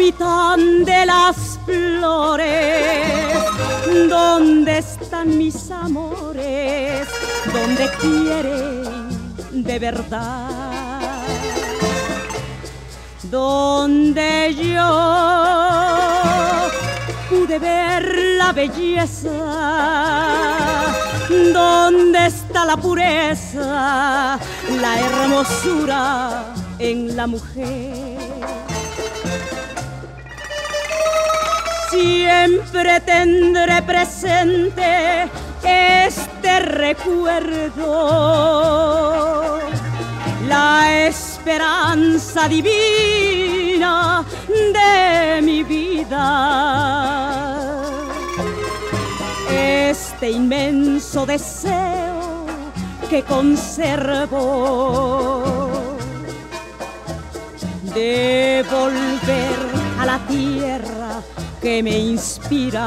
comitán de las flores, ¿dónde están mis amores? ¿Dónde quieren de verdad? Donde yo pude ver la belleza, ¿dónde está la pureza, la hermosura en la mujer? Siempre tendré presente este recuerdo, la esperanza divina de mi vida. Este inmenso deseo que conservo de volver a la tierra que me inspira.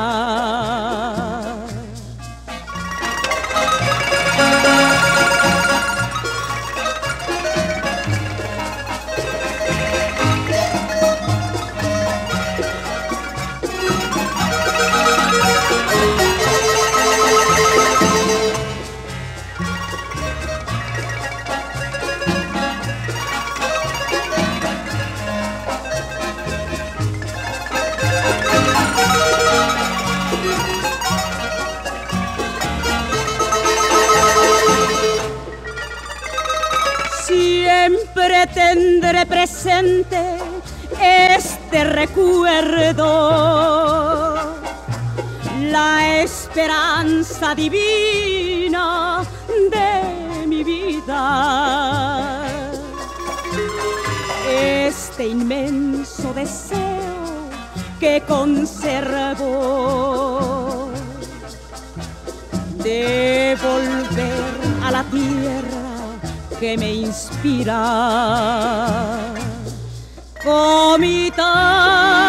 Siempre tendré presente este recuerdo, la esperanza divina de mi vida. Este inmenso deseo que conservo de volver a la tierra que me inspira. Comitán,